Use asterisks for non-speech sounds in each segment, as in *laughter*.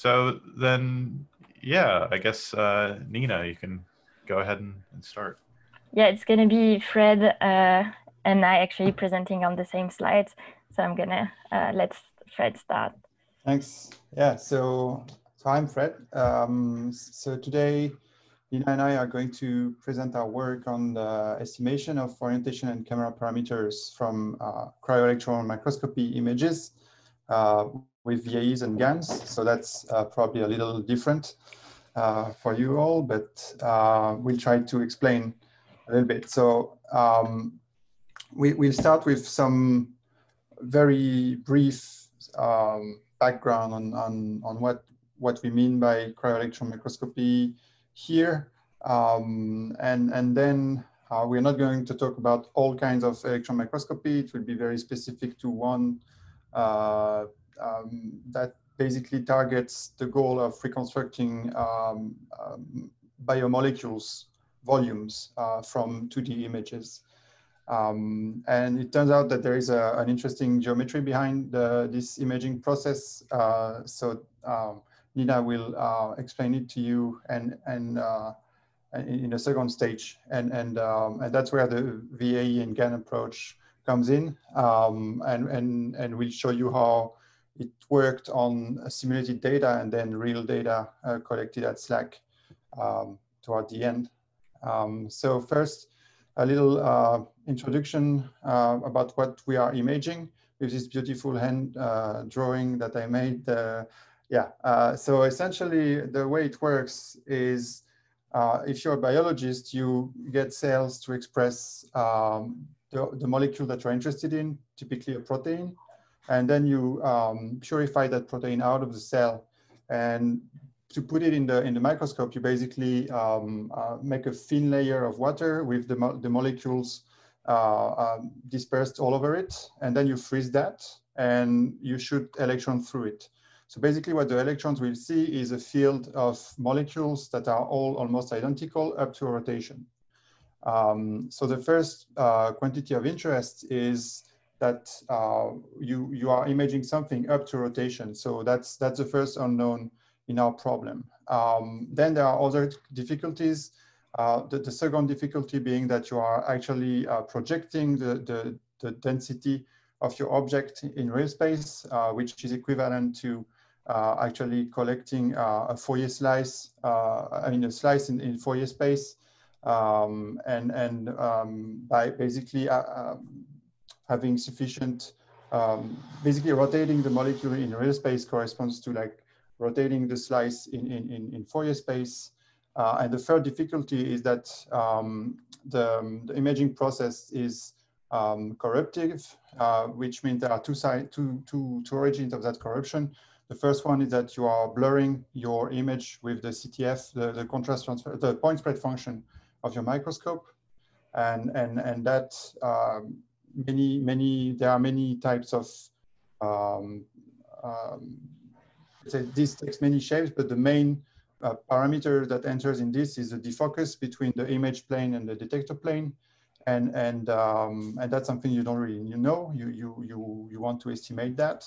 so then, yeah, I guess uh, Nina, you can go ahead and, and start. Yeah, it's going to be Fred uh, and I actually presenting on the same slides. So I'm going to uh, let Fred start. Thanks. Yeah, so, so I'm Fred. Um, so today, Nina and I are going to present our work on the estimation of orientation and camera parameters from uh, cryo-electron microscopy images uh, with VAEs and GANs. So that's uh, probably a little different uh, for you all, but uh, we'll try to explain a little bit. So um, we, we'll start with some very brief um, background on, on, on what, what we mean by cryo-electron microscopy here. Um, and, and then uh, we're not going to talk about all kinds of electron microscopy. It will be very specific to one uh, um, that basically targets the goal of reconstructing um, um, biomolecules volumes uh, from 2D images. Um, and it turns out that there is a, an interesting geometry behind the, this imaging process. Uh, so um, Nina will uh, explain it to you and, and uh, in a second stage. And, and, um, and that's where the VAE and GAN approach comes in. Um, and, and, and we'll show you how it worked on simulated data and then real data uh, collected at SLAC um, toward the end. Um, so first, a little uh, introduction uh, about what we are imaging with this beautiful hand uh, drawing that I made. Uh, yeah, uh, so essentially the way it works is if you're a biologist, you get cells to express um, the, the molecule that you're interested in, typically a protein and then you um, purify that protein out of the cell. And to put it in the in the microscope, you basically um, uh, make a thin layer of water with the, mo the molecules uh, um, dispersed all over it, and then you freeze that, and you shoot electron through it. So basically what the electrons will see is a field of molecules that are all almost identical up to a rotation. Um, so the first uh, quantity of interest is that uh, you, you are imaging something up to rotation. So that's, that's the first unknown in our problem. Um, then there are other difficulties. Uh, the, the, second difficulty being that you are actually uh, projecting the, the, the, density of your object in real space, uh, which is equivalent to uh, actually collecting uh, a Fourier slice, I mean a slice in, in Fourier space, um, and, and um, by basically um, having sufficient, um, basically rotating the molecule in real space corresponds to like rotating the slice in, in, in, in Fourier space. Uh, and the third difficulty is that um, the, the, imaging process is um, corruptive, uh, which means there are two, side, two, two, two origins of that corruption. The first one is that you are blurring your image with the CTF, the, the contrast transfer, the point spread function of your microscope. And, and, and that um, many, many, there are many types of, um, um, this takes many shapes, but the main uh, parameter that enters in this is the defocus between the image plane and the detector plane. And, and, um, and that's something you don't really you know, you, you, you, you want to estimate that.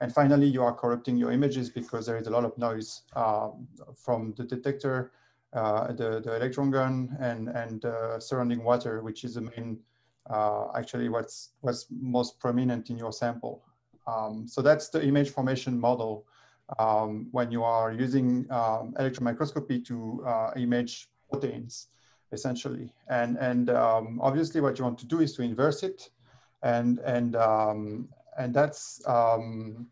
And finally, you are corrupting your images because there is a lot of noise uh, from the detector, uh, the, the electron gun, and, and uh, surrounding water, which is the main uh, actually what's, what's most prominent in your sample. Um, so that's the image formation model um, when you are using um, electron microscopy to uh, image proteins, essentially. And, and um, obviously what you want to do is to inverse it. And, and, um, and that's um,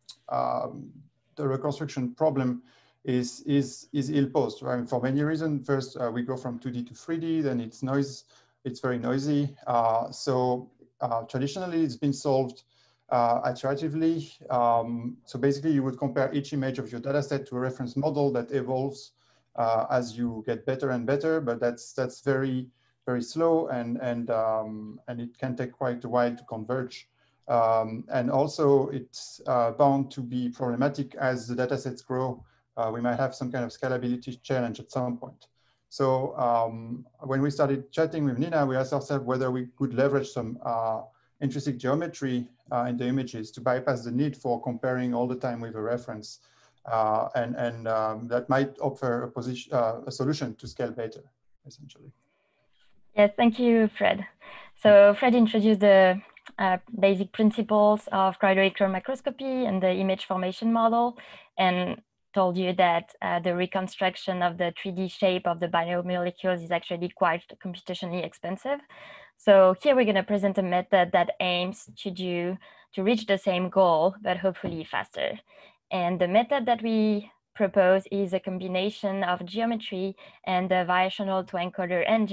the reconstruction problem is, is, is ill-posed right? for many reasons. First, uh, we go from 2D to 3D, then it's noise it's very noisy. Uh, so uh, traditionally, it's been solved uh, iteratively. Um, so basically, you would compare each image of your dataset to a reference model that evolves as you get better and better, but that's that's very very slow and and um, and it can take quite a while to converge. Um, and also, it's uh, bound to be problematic as the datasets grow. Uh, we might have some kind of scalability challenge at some point. So um, when we started chatting with Nina, we asked ourselves whether we could leverage some uh, intrinsic geometry uh, in the images to bypass the need for comparing all the time with a reference. uh, and, and um, that might offer a, position, uh, a solution to scale better, essentially. Yes, thank you, Fred. So Fred introduced the uh, basic principles of cryo-electron microscopy and the image formation model and told you that uh, the reconstruction of the 3D shape of the biomolecules is actually quite computationally expensive. So here we're going to present a method that aims to do to reach the same goal, but hopefully faster. And the method that we propose is a combination of geometry and the variational encoder and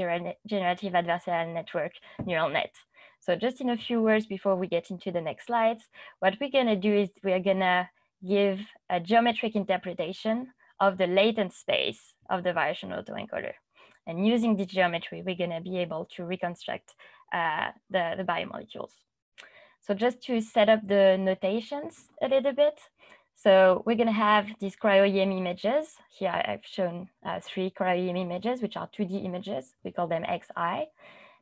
generative adversarial network neural net. So just in a few words before we get into the next slides, what we're gonna do is we're gonna give a geometric interpretation of the latent space of the variational autoencoder. And using this geometry, we're gonna be able to reconstruct uh, the, the biomolecules. So just to set up the notations a little bit, so we're gonna have these cryo-EM images. Here I've shown uh, three cryo-EM images, which are 2D images. We call them XI.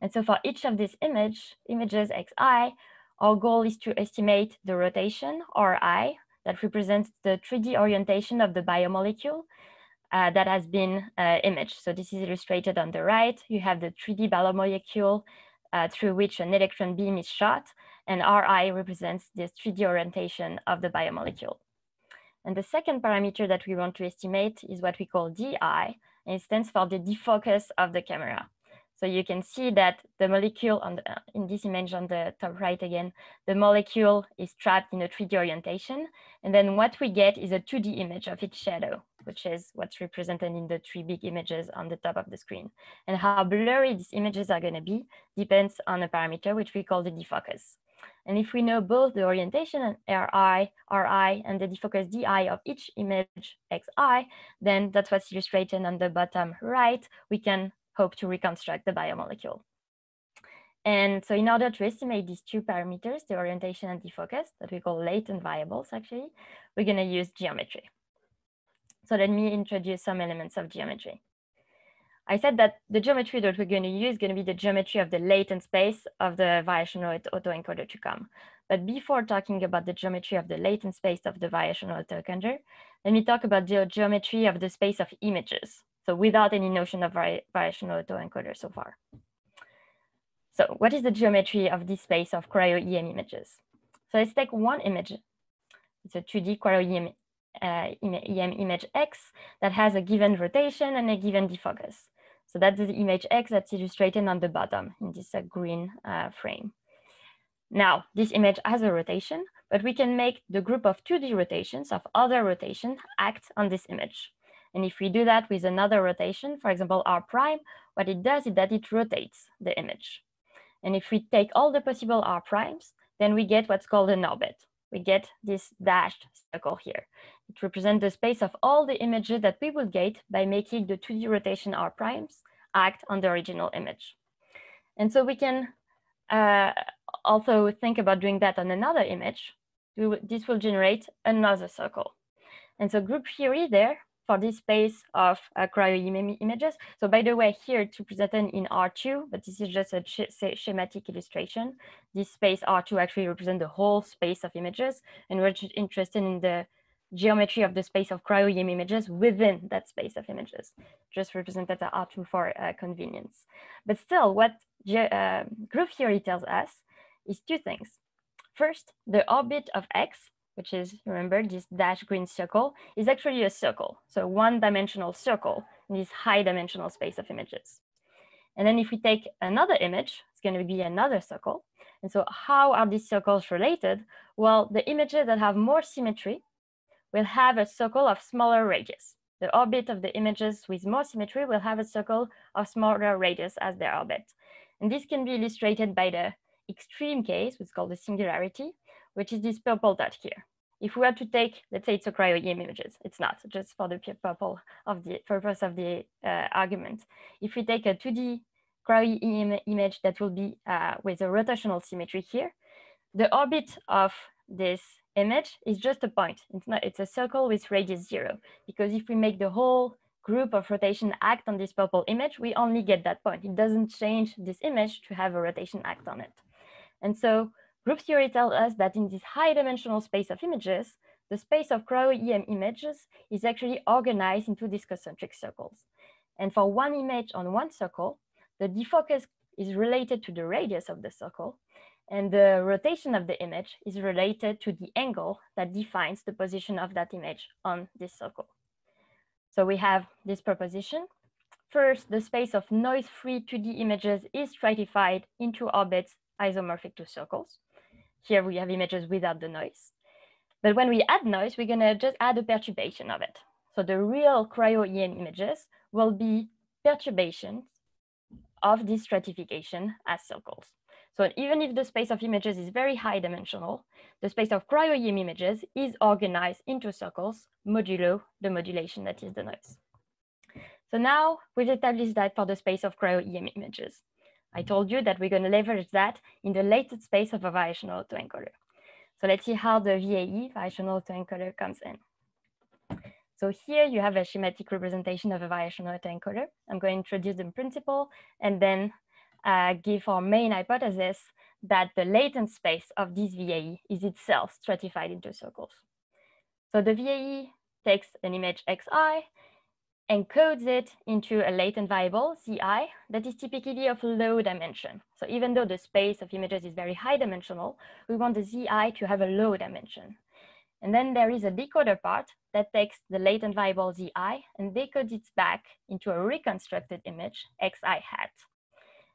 And so for each of these image, images XI, our goal is to estimate the rotation, RI, that represents the 3D orientation of the biomolecule uh, that has been uh, imaged. So this is illustrated on the right. You have the 3D biomolecule uh, through which an electron beam is shot, and RI represents this 3D orientation of the biomolecule. And the second parameter that we want to estimate is what we call DI, and it stands for the defocus of the camera. So you can see that the molecule on the, uh, in this image on the top right again, the molecule is trapped in a 3D orientation. And then what we get is a 2D image of its shadow, which is what's represented in the three big images on the top of the screen. And how blurry these images are gonna be depends on a parameter, which we call the defocus. And if we know both the orientation and RI, RI and the defocus DI of each image XI, then that's what's illustrated on the bottom right, we can hope to reconstruct the biomolecule. And so in order to estimate these two parameters, the orientation and defocus that we call latent variables actually, we're gonna use geometry. So let me introduce some elements of geometry. I said that the geometry that we're going to use is going to be the geometry of the latent space of the variational autoencoder to come. But before talking about the geometry of the latent space of the variational autoencoder, let me talk about the geometry of the space of images. So without any notion of vari variational autoencoder so far. So what is the geometry of this space of cryo-EM images? So let's take one image. It's a 2D cryo-EM uh, EM image X that has a given rotation and a given defocus. So that's the image X that's illustrated on the bottom in this uh, green uh, frame. Now, this image has a rotation, but we can make the group of 2D rotations of other rotation act on this image. And if we do that with another rotation, for example, R prime, what it does is that it rotates the image. And if we take all the possible R primes, then we get what's called an orbit. We get this dashed circle here. It represents the space of all the images that we would get by making the 2D rotation R primes act on the original image. And so we can uh, also think about doing that on another image. this will generate another circle. And so group theory there for this space of uh, cryo images. So by the way, here to present in R2, but this is just a schematic illustration. This space R2 actually represents the whole space of images. And we're interested in the geometry of the space of cryo-EM images within that space of images, just represented as R2 for uh, convenience. But still, what uh, group theory tells us is two things. First, the orbit of X, which is, remember, this dash green circle, is actually a circle. So one-dimensional circle in this high-dimensional space of images. And then if we take another image, it's going to be another circle. And so how are these circles related? Well, the images that have more symmetry will have a circle of smaller radius. The orbit of the images with more symmetry will have a circle of smaller radius as their orbit. And this can be illustrated by the extreme case, which is called the singularity, which is this purple dot here. If we were to take, let's say it's a cryo-EM images, it's not, just for the purple of the purpose of the uh, argument. If we take a 2D cryo-EM image that will be uh, with a rotational symmetry here, the orbit of this image is just a point. It's not, it's a circle with radius zero, because if we make the whole group of rotation act on this purple image, we only get that point. It doesn't change this image to have a rotation act on it. And so group theory tells us that in this high dimensional space of images, the space of cryo-EM images is actually organized into these concentric circles. And for one image on one circle, the defocus is related to the radius of the circle, and the rotation of the image is related to the angle that defines the position of that image on this circle. So we have this proposition. First, the space of noise-free 2D images is stratified into orbits isomorphic to circles. Here we have images without the noise. But when we add noise, we're gonna just add a perturbation of it. So the real cryo-EM images will be perturbations of this stratification as circles. So even if the space of images is very high dimensional, the space of cryo-EM images is organized into circles modulo the modulation that is the noise. So now we've established that for the space of cryo-EM images. I told you that we're going to leverage that in the latent space of a variational autoencoder. So let's see how the VAE, variational autoencoder, comes in. So here you have a schematic representation of a variational autoencoder. I'm going to introduce the principle and then uh, give our main hypothesis that the latent space of this VAE is itself stratified into circles. So the VAE takes an image xi, encodes it into a latent variable, zi, that is typically of low dimension. So even though the space of images is very high dimensional, we want the zi to have a low dimension. And then there is a decoder part that takes the latent variable zi and decodes it back into a reconstructed image, xi hat.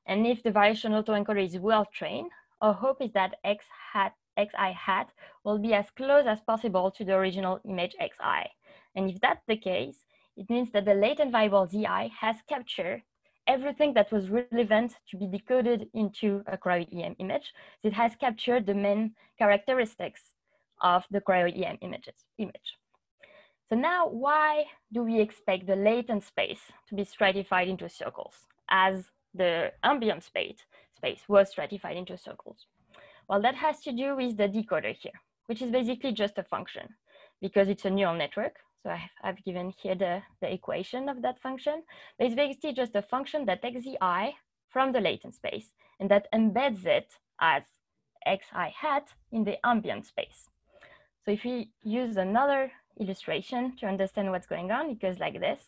And if the variational autoencoder is well trained, our hope is that x hat, xi hat will be as close as possible to the original image xi. And if that's the case, it means that the latent variable zi has captured everything that was relevant to be decoded into a cryo-EM image. It has captured the main characteristics of the cryo-EM images, image. So now why do we expect the latent space to be stratified into circles as the ambient space, space was stratified into circles? Well, that has to do with the decoder here, which is basically just a function because it's a neural network. So I've, I've given here the, the equation of that function. But it's basically just a function that takes the i from the latent space and that embeds it as xi hat in the ambient space. So if we use another illustration to understand what's going on, it goes like this.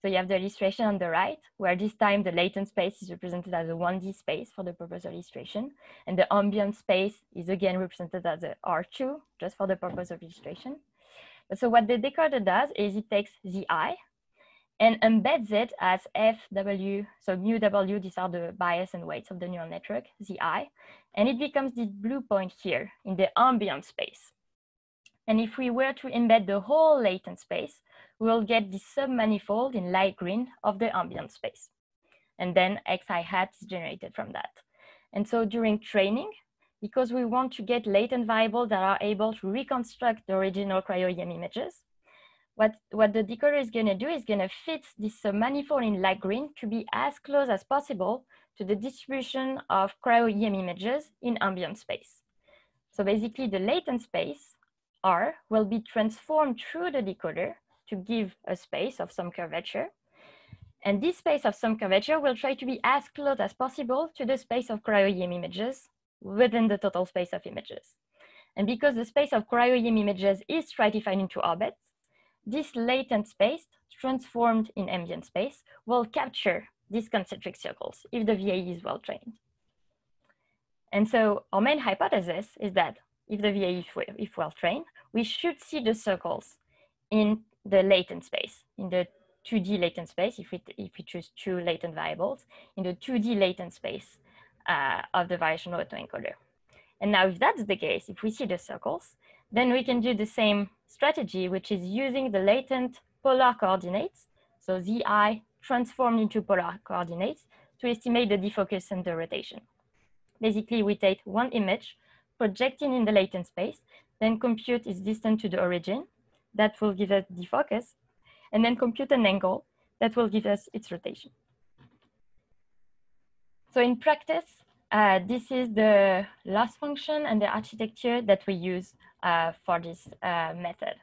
So you have the illustration on the right, where this time the latent space is represented as a 1D space for the purpose of illustration. And the ambient space is again represented as a R2, just for the purpose of illustration. So what the decoder does is it takes the I and embeds it as FW, so mu W, these are the bias and weights of the neural network, the I, and it becomes this blue point here in the ambient space. And if we were to embed the whole latent space, we'll get the submanifold in light green of the ambient space. And then xi hat is generated from that. And so during training, because we want to get latent variables that are able to reconstruct the original cryo-EM images, what, what the decoder is gonna do is gonna fit this uh, submanifold in light green to be as close as possible to the distribution of cryo-EM images in ambient space. So basically the latent space R will be transformed through the decoder to give a space of some curvature. And this space of some curvature will try to be as close as possible to the space of cryo-EM images within the total space of images. And because the space of cryo-EM images is stratified into orbits, this latent space transformed in ambient space will capture these concentric circles if the VAE is well trained. And so our main hypothesis is that if the VAE is well trained, we should see the circles in the latent space, in the 2D latent space, if we, if we choose two latent variables, in the 2D latent space uh, of the variational autoencoder. And now if that's the case, if we see the circles, then we can do the same strategy, which is using the latent polar coordinates, so zi transformed into polar coordinates to estimate the defocus and the rotation. Basically, we take one image, projecting in the latent space, then compute its distance to the origin, that will give us defocus, and then compute an angle that will give us its rotation. So in practice, uh, this is the loss function and the architecture that we use uh, for this uh, method.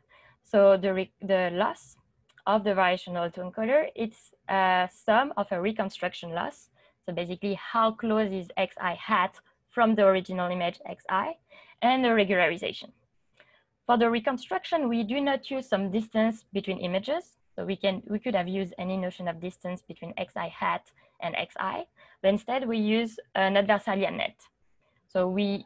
So the, the loss of the variational autoencoder, it's a sum of a reconstruction loss. So basically how close is xi hat from the original image xi and the regularization. For the reconstruction, we do not use some distance between images. So we, can, we could have used any notion of distance between xi hat and xi, but instead we use an adversarial net. So we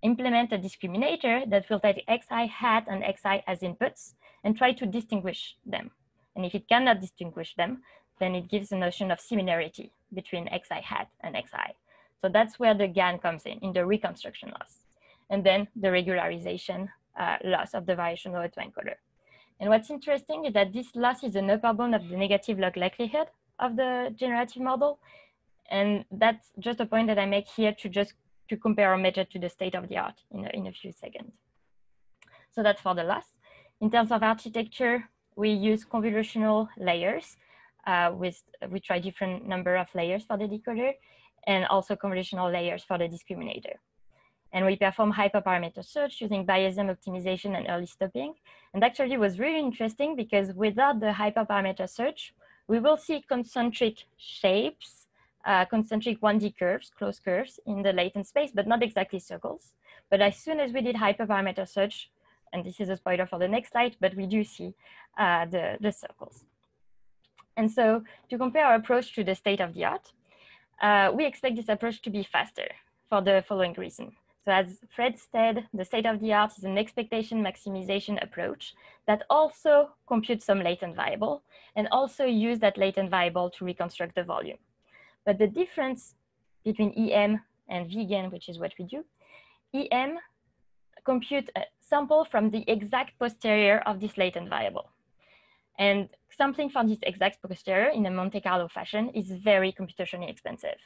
implement a discriminator that will take xi hat and xi as inputs and try to distinguish them. And if it cannot distinguish them, then it gives a notion of similarity between xi hat and xi. So that's where the GAN comes in, in the reconstruction loss. And then the regularization uh, loss of the variational autoencoder. And what's interesting is that this loss is an upper bound of the negative log likelihood of the generative model. And that's just a point that I make here to just to compare our method to the state of the art in a, in a few seconds. So that's for the loss. In terms of architecture, we use convolutional layers uh, with, we try different number of layers for the decoder and also convolutional layers for the discriminator. And we perform hyperparameter search using Bayesian optimization and early stopping. And actually it was really interesting because without the hyperparameter search, we will see concentric shapes, uh, concentric 1D curves, closed curves in the latent space, but not exactly circles. But as soon as we did hyperparameter search, and this is a spoiler for the next slide, but we do see uh, the, the circles. And so to compare our approach to the state of the art, uh, we expect this approach to be faster for the following reason. So as Fred said, the state of the art is an expectation maximization approach that also computes some latent variable and also use that latent variable to reconstruct the volume. But the difference between EM and VGAN, which is what we do, EM compute a sample from the exact posterior of this latent variable. And sampling from this exact posterior in a Monte Carlo fashion is very computationally expensive.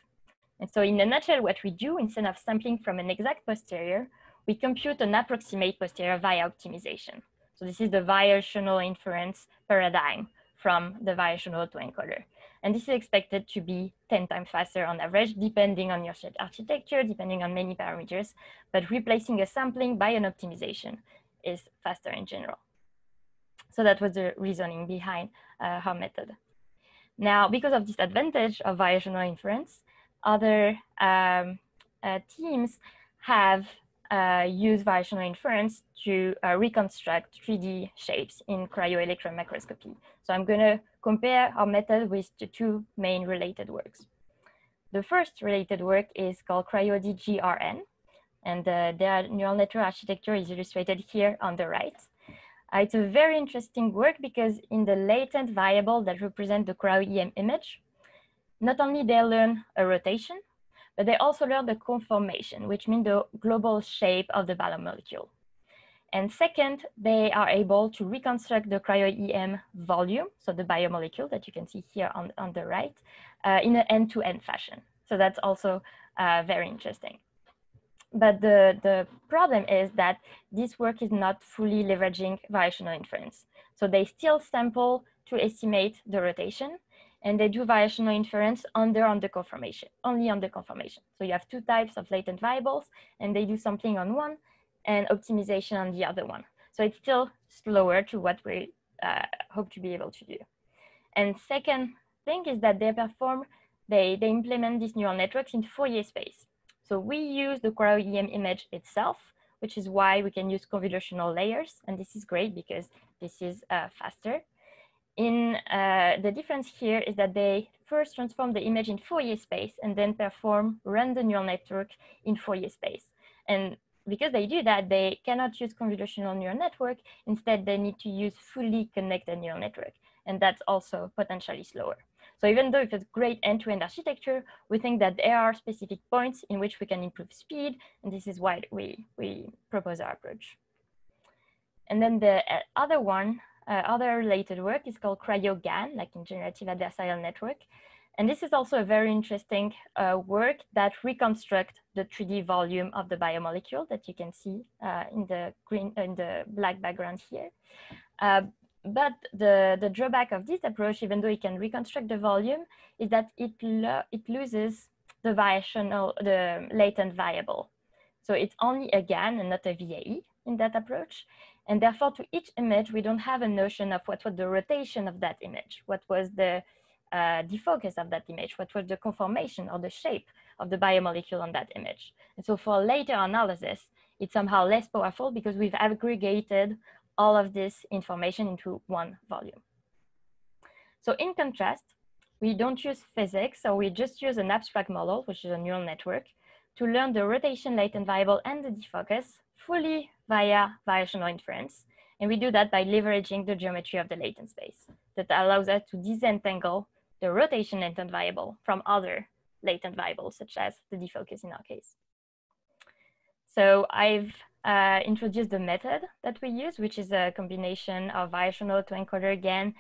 And so in a nutshell, what we do, instead of sampling from an exact posterior, we compute an approximate posterior via optimization. So this is the variational inference paradigm from the variational autoencoder. And this is expected to be 10 times faster on average, depending on your architecture, depending on many parameters, but replacing a sampling by an optimization is faster in general. So that was the reasoning behind uh, our method. Now, because of this advantage of variational inference, other um, uh, teams have uh, used variational inference to uh, reconstruct 3D shapes in cryo-electron microscopy. So I'm going to compare our method with the two main related works. The first related work is called cryoDRGN, and uh, their neural network architecture is illustrated here on the right. Uh, it's a very interesting work because in the latent variable that represent the cryo-EM image, not only they learn a rotation, but they also learn the conformation, which means the global shape of the biomolecule. And second, they are able to reconstruct the cryo-EM volume, so the biomolecule that you can see here on, on the right, uh, in an end-to-end -end fashion. So that's also uh, very interesting. But the, the problem is that this work is not fully leveraging variational inference. So they still sample to estimate the rotation, and they do variational inference under on the conformation, only on the conformation. So you have two types of latent variables and they do something on one and optimization on the other one. So it's still slower to what we uh, hope to be able to do. And second thing is that they perform, they, they implement these neural networks in Fourier space. So we use the cryo-EM image itself, which is why we can use convolutional layers. And this is great because this is uh, faster in uh, the difference here is that they first transform the image in Fourier space and then perform run the neural network in Fourier space. And because they do that, they cannot use convolutional neural network. Instead, they need to use fully connected neural network. And that's also potentially slower. So even though it's a great end-to-end -end architecture, we think that there are specific points in which we can improve speed. And this is why we, we propose our approach. And then the uh, other one uh, other related work is called CryoGAN, like in generative adversarial network. And this is also a very interesting uh, work that reconstruct the 3D volume of the biomolecule that you can see uh, in the green, in the black background here. Uh, but the, the drawback of this approach, even though it can reconstruct the volume, is that it, lo it loses the variational, the latent variable. So it's only a GAN and not a VAE in that approach. And therefore, to each image, we don't have a notion of what was the rotation of that image, what was the uh, defocus of that image, what was the conformation or the shape of the biomolecule on that image. And so for later analysis, it's somehow less powerful because we've aggregated all of this information into one volume. So in contrast, we don't use physics, so we just use an abstract model, which is a neural network, to learn the rotation latent variable and the defocus fully via variational inference. And we do that by leveraging the geometry of the latent space that allows us to disentangle the rotation latent variable from other latent variables, such as the defocus in our case. So I've uh, introduced the method that we use, which is a combination of variational autoencoder again,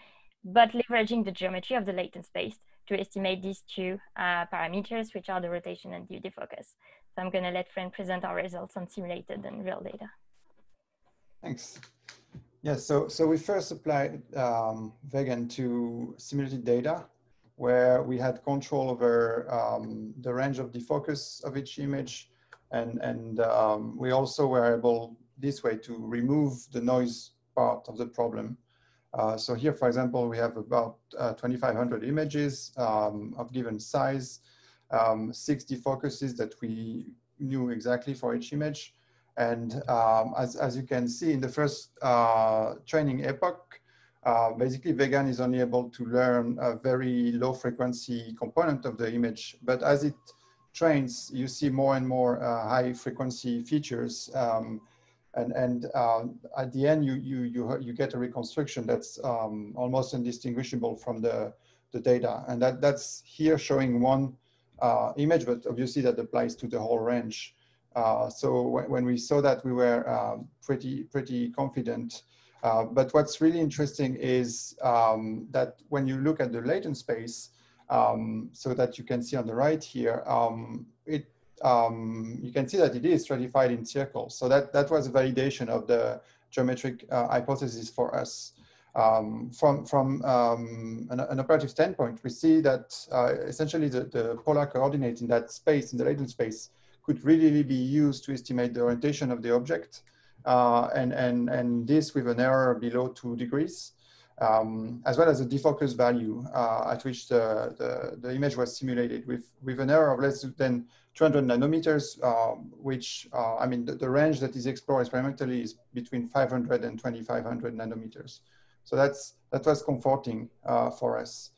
but leveraging the geometry of the latent space to estimate these two uh, parameters, which are the rotation and the defocus. So I'm going to let Fred present our results on simulated and real data. Thanks. Yeah, so, so we first applied um, VGAN to simulated data where we had control over um, the range of defocus of each image. And, and um, we also were able this way to remove the noise part of the problem. Uh, so here, for example, we have about uh, 2,500 images um, of given size, um, six defocuses that we knew exactly for each image. And um, as, as you can see in the first uh, training epoch, uh, basically VGAN is only able to learn a very low frequency component of the image. But as it trains, you see more and more uh, high frequency features. Um, and and uh, at the end, you, you, you, you get a reconstruction that's um, almost indistinguishable from the, the data. And that, that's here showing one uh, image, but obviously that applies to the whole range. Uh, so when, we saw that, we were um, pretty, pretty confident. Uh, but what's really interesting is um, that when you look at the latent space, um, so that you can see on the right here, um, it um, you can see that it is stratified in circles. So that, that was a validation of the geometric uh, hypothesis for us. Um, from from um, an, an, operative standpoint, we see that uh, essentially the, the, polar coordinate in that space, in the latent space, could really be used to estimate the orientation of the object, uh, and, and, and this with an error below two degrees um, as well as the defocus value uh, at which the, the, the, image was simulated with, with an error of less than 200 nanometers, um, which, uh, I mean, the, the, range that is explored experimentally is between 500 and 2500 nanometers. So that's, that was comforting uh, for us.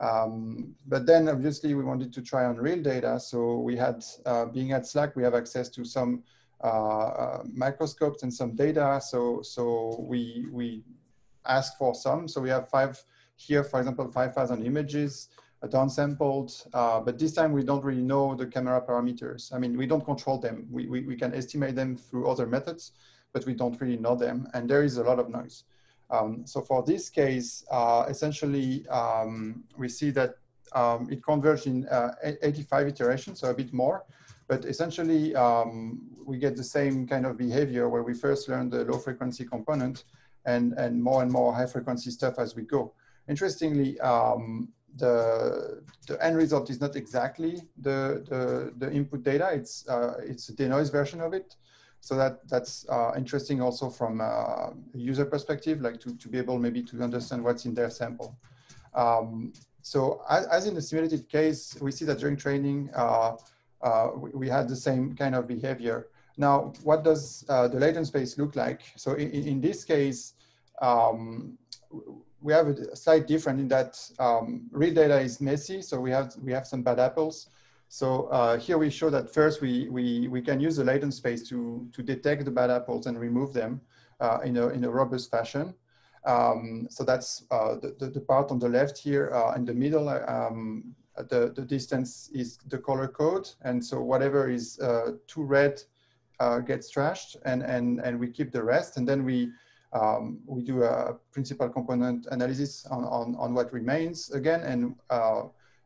Um, but then obviously we wanted to try on real data. So we had, uh, being at SLAC, we have access to some uh, uh, microscopes and some data. So, so we, we ask for some. So we have five here, for example, 5,000 images downsampled, uh, but this time we don't really know the camera parameters. I mean, we don't control them. We, we, we can estimate them through other methods, but we don't really know them. And there is a lot of noise. Um, so for this case, uh, essentially, um, we see that um, it converged in uh, 85 iterations, so a bit more. But essentially, um, we get the same kind of behavior where we first learn the low frequency component and, and more and more high frequency stuff as we go. Interestingly, um, the, the end result is not exactly the, the, the input data, it's, uh, it's a denoise version of it. So that, that's uh, interesting also from a user perspective, like to, to be able maybe to understand what's in their sample. Um, so as, as, in the simulated case, we see that during training, uh, uh, we, we, had the same kind of behavior. Now, what does uh, the latent space look like? So in, in this case, um, we have a slight different in that um, real data is messy, so we have we have some bad apples. So uh, here we show that first we, we, we can use the latent space to, to detect the bad apples and remove them uh, in, a, in a robust fashion. Um, so that's uh, the, the, the, part on the left here uh, in the middle. Um, the, the distance is the color code. And so whatever is uh, too red uh, gets trashed and, and, and we keep the rest. And then we, um, we do a principal component analysis on, on, on what remains again. And uh,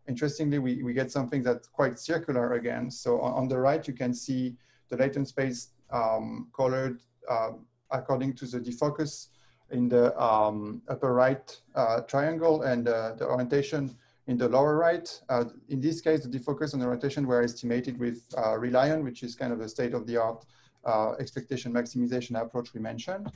interestingly, we, we get something that's quite circular again. So on, on the right, you can see the latent space um, colored uh, according to the defocus in the um, upper right uh, triangle and uh, the orientation in the lower right. Uh, in this case, the defocus and orientation were estimated with uh, RELION, which is kind of the state-of-the-art expectation maximization approach we mentioned.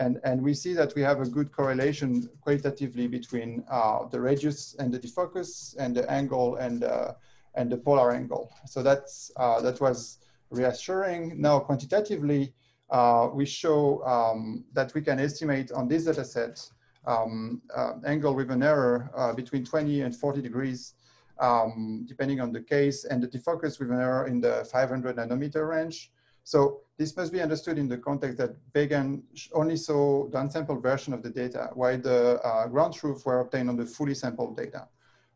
And, and we see that we have a good correlation qualitatively between uh, the radius and the defocus and the angle and, uh, and the polar angle. So that's, uh, that was reassuring. Now, quantitatively, uh, we show um, that we can estimate on this data set um, uh, angle with an error uh, between 20 and 40 degrees, um, depending on the case, and the defocus with an error in the 500 nanometer range. So this must be understood in the context that VGAN only saw the unsampled version of the data, while the uh, ground truth were obtained on the fully sampled data.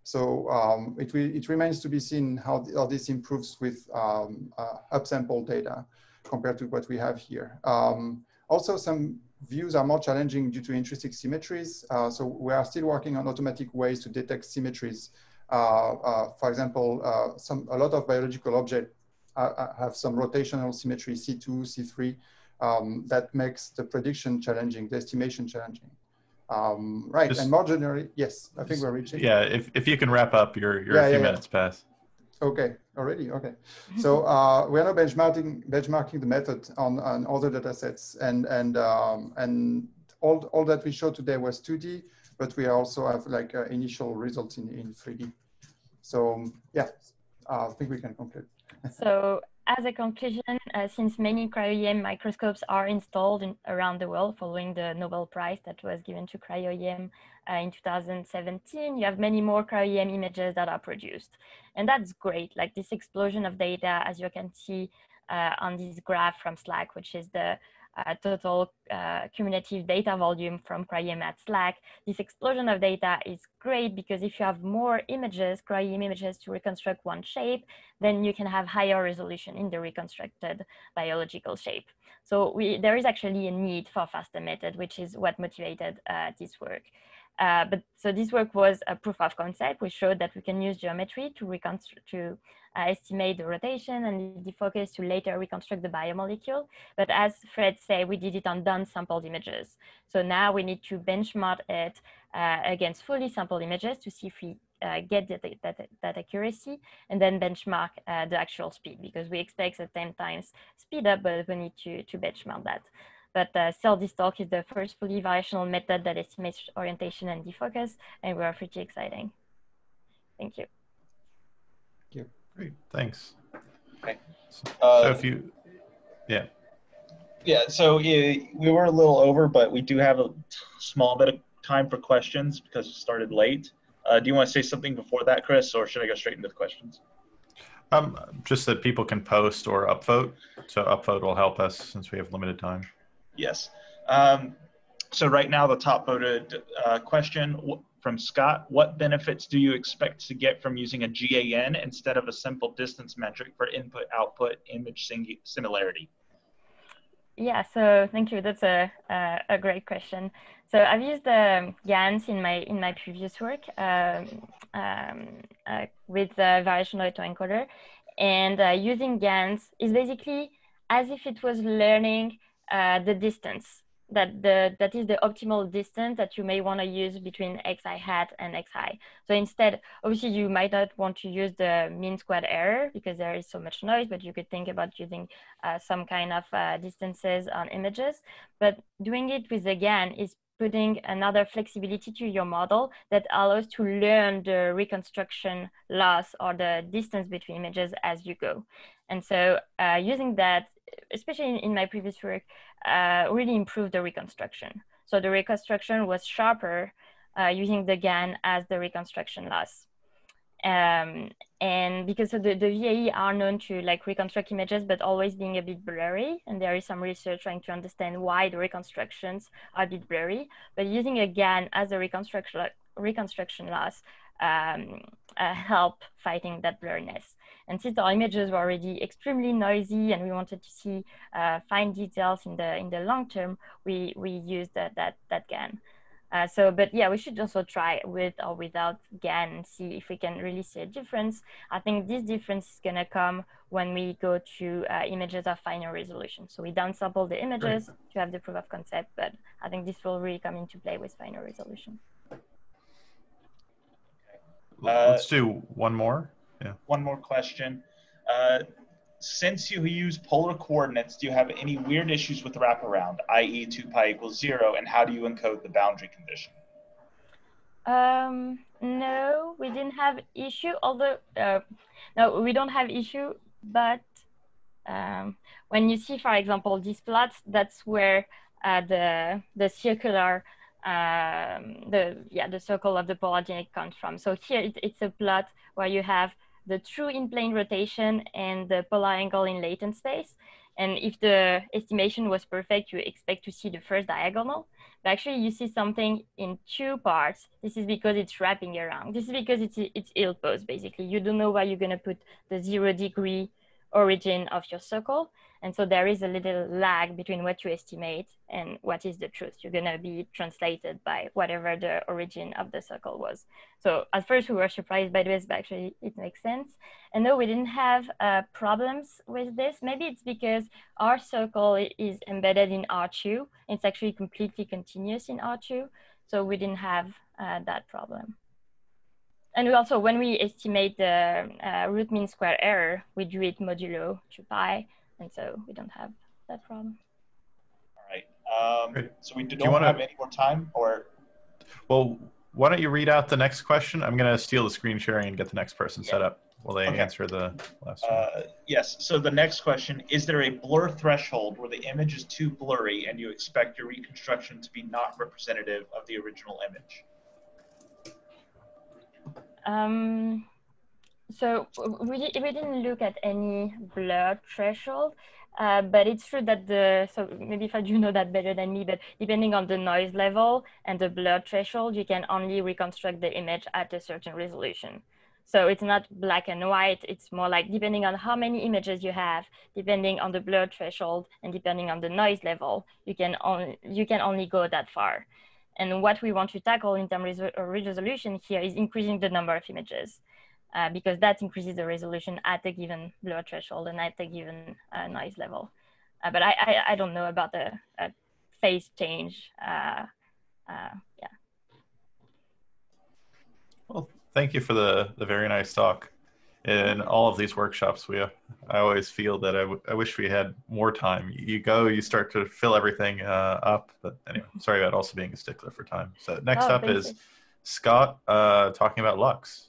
So um, it, it remains to be seen how, how this improves with um, uh, upsampled data compared to what we have here. Um, also, some views are more challenging due to intrinsic symmetries. Uh, so we are still working on automatic ways to detect symmetries. Uh, uh, for example, uh, some a lot of biological objects uh, have some rotational symmetry, C2, C3, um, that makes the prediction challenging, the estimation challenging. Um, right, Just, and more generally, yes, I think we're reaching. Yeah, if, if you can wrap up, you're, you're yeah, a few yeah, minutes yeah. past. Okay, already, okay. So uh, we are now benchmarking, benchmarking the method on, on other data sets and, and, um, and all, all that we showed today was 2D, but we also have like uh, initial results in, in 3D. So yeah, I think we can conclude. So as a conclusion, uh, since many cryo-EM microscopes are installed in, around the world following the Nobel Prize that was given to cryo-EM uh, in 2017, you have many more cryo-EM images that are produced. And that's great, like this explosion of data, as you can see uh, on this graph from SLAC, which is the total uh, cumulative data volume from cryo-EM at SLAC. This explosion of data is great because if you have more images, cryo-EM images to reconstruct one shape, then you can have higher resolution in the reconstructed biological shape. So we, there is actually a need for a faster method, which is what motivated uh, this work. Uh, but so this work was a proof of concept. We showed that we can use geometry to reconstruct to uh, estimate the rotation and the focus to later reconstruct the biomolecule. But as Fred said, we did it on downsampled images. So now we need to benchmark it uh, against fully sampled images to see if we uh, get that, that, that, accuracy and then benchmark uh, the actual speed because we expect at 10 times speed up, but we need to, to benchmark that. But uh, still, this talk is the first fully variational method that estimates orientation and defocus, and we are pretty exciting. Thank you. Thank you. Great, thanks. Okay. Uh, so if you, yeah. Yeah, so we were a little over, but we do have a small bit of time for questions because it started late. Uh, do you want to say something before that, Chris, or should I go straight into the questions? Um, just that people can post or upvote. So upvote will help us since we have limited time. Yes. Um, so right now, the top voted uh, question from Scott, what benefits do you expect to get from using a GAN instead of a simple distance metric for input-output image similarity? Yeah, so thank you. That's a, a, a great question. So I've used the GANs in my in my previous work um, um, uh, with the variational autoencoder, and uh, using GANs is basically as if it was learning uh, the distance that the that is the optimal distance that you may want to use between xi hat and xi. So instead, obviously you might not want to use the mean squared error because there is so much noise, but you could think about using uh, some kind of uh, distances on images. But doing it with a GAN is putting another flexibility to your model that allows to learn the reconstruction loss or the distance between images as you go. And so uh, using that, especially in, my previous work, uh, really improved the reconstruction. So the reconstruction was sharper uh, using the GAN as the reconstruction loss. Um, and because of the, the VAE are known to like reconstruct images, but always being a bit blurry. And there is some research trying to understand why the reconstructions are a bit blurry. But using a GAN as a reconstruction, reconstruction loss um, uh, help fighting that blurriness. And since our images were already extremely noisy and we wanted to see uh, fine details in the in the long term, we we used that that GAN. Uh, so, but yeah, we should also try with or without GAN and see if we can really see a difference. I think this difference is gonna come when we go to uh, images of finer resolution. So we downsample the images right. to have the proof of concept, but I think this will really come into play with finer resolution. Uh, Let's do one more. Yeah. One more question. Since you use polar coordinates, do you have any weird issues with wraparound, i.e. 2 pi equals 0, and how do you encode the boundary condition? Um, no, we didn't have issue, although, uh, no, we don't have issue, but um, when you see, for example, these plots, that's where uh, the the circular um, the yeah the circle of the polar comes from. So here it, it's a plot where you have the true in plane rotation and the polar angle in latent space. And if the estimation was perfect, you expect to see the first diagonal. But actually, you see something in two parts. This is because it's wrapping around. This is because it's it's ill posed basically. You don't know where you're gonna put the zero degree origin of your circle. And so there is a little lag between what you estimate and what is the truth. You're going to be translated by whatever the origin of the circle was. So at first we were surprised by this, but actually it makes sense. And though we didn't have uh, problems with this, maybe it's because our circle is embedded in R2. It's actually completely continuous in R2. So we didn't have uh, that problem. And we also, when we estimate the uh, root mean square error, we do it modulo 2 pi and so we don't have that problem. All right. Um, so we do, not wanna... have any more time, or well, why don't you read out the next question? I'm going to steal the screen sharing and get the next person yeah. set up while they okay. answer the last one. Uh, yes. So the next question is: there a blur threshold where the image is too blurry and you expect your reconstruction to be not representative of the original image? Um, so we, we didn't look at any blur threshold, uh, but it's true that the, so maybe if I do *laughs* know that better than me, but depending on the noise level and the blur threshold, you can only reconstruct the image at a certain resolution. So it's not black and white, it's more like depending on how many images you have, depending on the blur threshold and depending on the noise level, you can, only, you can only go that far. And what we want to tackle in terms of resolution here is increasing the number of images uh, because that increases the resolution at a given blur threshold and at a given uh, noise level. Uh, but I, I, I, don't know about the uh, phase change. Uh, uh, yeah. Well, thank you for the, the very nice talk. In all of these workshops, we I always feel that I, I wish we had more time. You go, you start to fill everything uh, up. But anyway, sorry about also being a stickler for time. So next oh, up is you. Scott uh, talking about LUX.